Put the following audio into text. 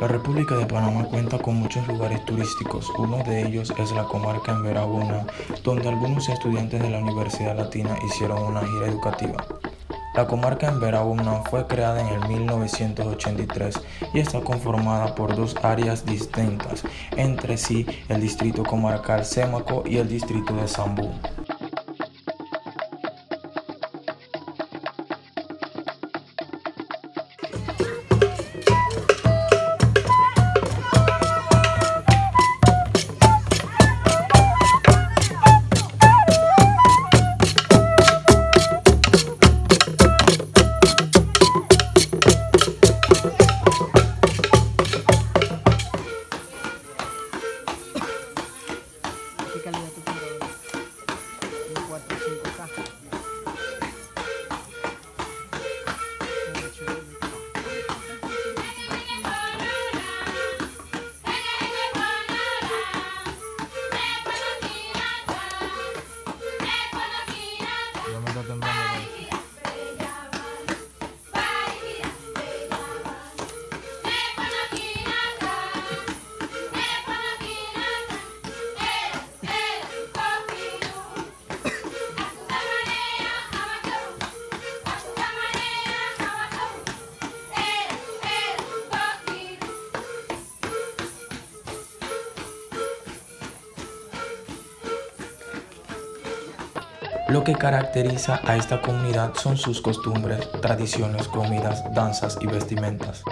La República de Panamá cuenta con muchos lugares turísticos, uno de ellos es la comarca en Veraguna, donde algunos estudiantes de la Universidad Latina hicieron una gira educativa. La comarca en Veraguna fue creada en el 1983 y está conformada por dos áreas distintas, entre sí el distrito comarcal Sémaco y el distrito de Zambú. buat kucing kota. Vamos a temblar. Lo que caracteriza a esta comunidad son sus costumbres, tradiciones, comidas, danzas y vestimentas.